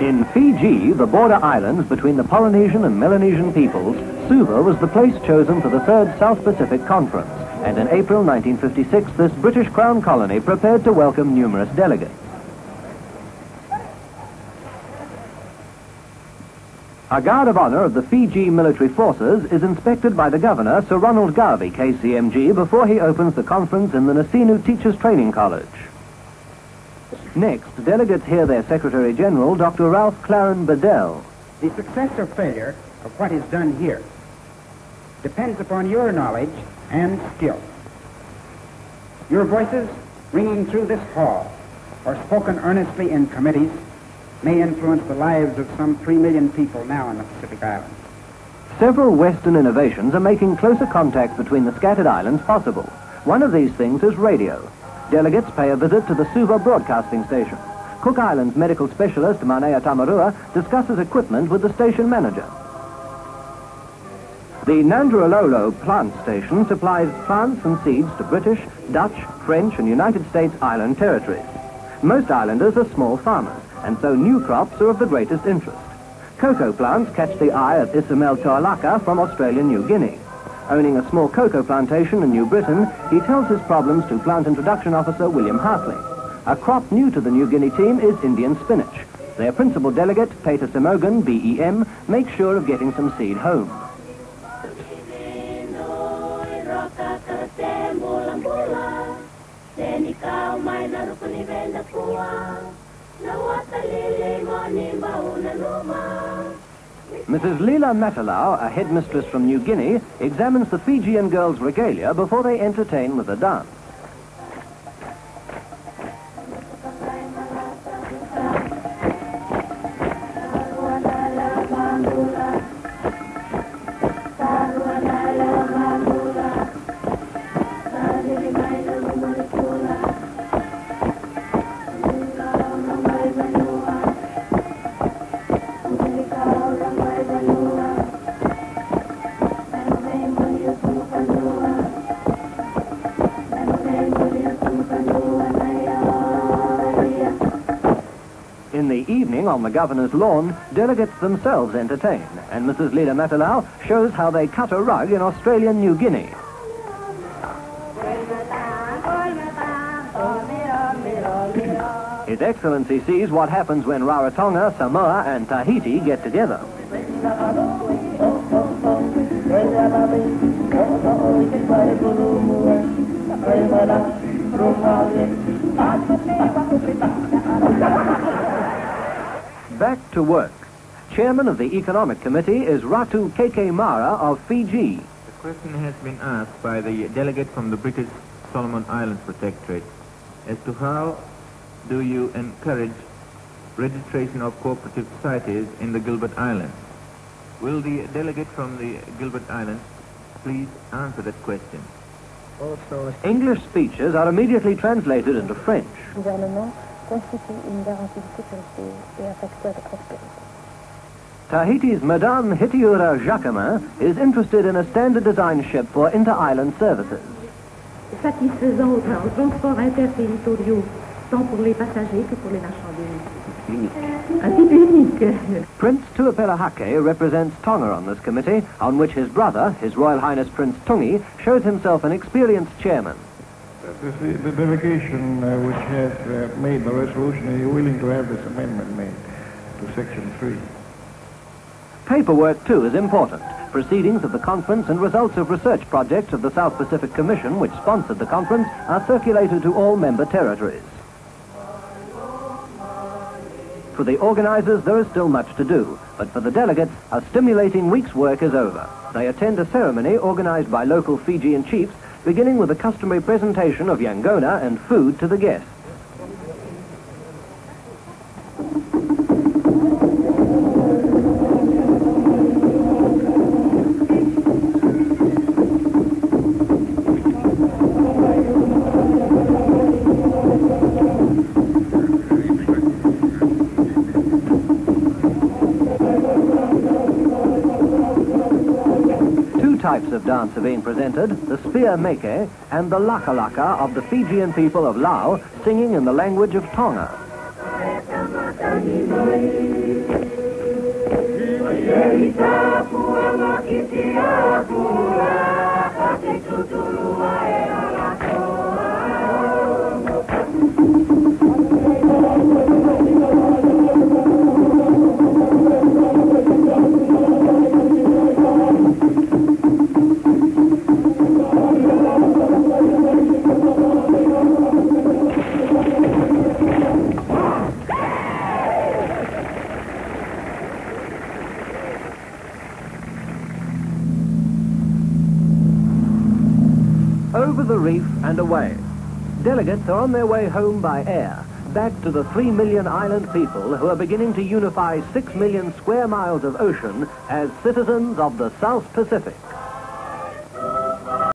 In Fiji, the border islands between the Polynesian and Melanesian peoples, Suva was the place chosen for the Third South Pacific Conference, and in April 1956 this British Crown colony prepared to welcome numerous delegates. A guard of honor of the Fiji military forces is inspected by the governor, Sir Ronald Garvey, KCMG, before he opens the conference in the Nasinu Teachers Training College. Next, delegates hear their Secretary General, Dr. Ralph Claren Bedell. The success or failure of what is done here depends upon your knowledge and skill. Your voices ringing through this hall or spoken earnestly in committees may influence the lives of some three million people now in the Pacific Islands. Several Western innovations are making closer contact between the scattered islands possible. One of these things is radio. Delegates pay a visit to the Suva broadcasting station. Cook Islands medical specialist Manea Tamarua discusses equipment with the station manager. The Nandrololo plant station supplies plants and seeds to British, Dutch, French, and United States island territories. Most islanders are small farmers, and so new crops are of the greatest interest. Cocoa plants catch the eye of Ismail Toalaka from Australian New Guinea. Owning a small cocoa plantation in New Britain, he tells his problems to Plant Introduction Officer William Hartley. A crop new to the New Guinea team is Indian spinach. Their principal delegate, Peter Simogun, BEM, makes sure of getting some seed home. Mrs. Leela Matalau, a headmistress from New Guinea, examines the Fijian girls' regalia before they entertain with a dance. In the evening, on the governor's lawn, delegates themselves entertain, and Mrs. Leda Matalau shows how they cut a rug in Australian New Guinea. His Excellency sees what happens when Rarotonga, Samoa, and Tahiti get together. Back to work. Chairman of the Economic Committee is Ratu Keke Mara of Fiji. The question has been asked by the delegate from the British Solomon Islands Protectorate as to how do you encourage registration of cooperative societies in the Gilbert Islands. Will the delegate from the Gilbert Islands please answer that question? English speeches are immediately translated into French. Gouvernement constitue une garantie de sécurité et un facteur de. Tahiti's Madame Hitiura Jacquemin is interested in a standard design ship for inter-island services. satisfaisant aux tra- aux transports interterritoriaux, tant pour les passagers que pour les marchandises. Un type unique. Prince Tu'ipelehake represents Tonga on this committee, on which his brother, His Royal Highness Prince Tungi, shows himself an experienced chairman. Is the delegation uh, which has uh, made the resolution, are you willing to have this amendment made to section 3? Paperwork, too, is important. Proceedings of the conference and results of research projects of the South Pacific Commission, which sponsored the conference, are circulated to all member territories. For the organizers, there is still much to do, but for the delegates, a stimulating week's work is over. They attend a ceremony organized by local Fijian chiefs, beginning with a customary presentation of yangona and food to the guests. Types of dance are being presented, the spear meke and the laka laka of the Fijian people of Lau, singing in the language of Tonga. The reef and away. Delegates are on their way home by air, back to the three million island people who are beginning to unify six million square miles of ocean as citizens of the South Pacific.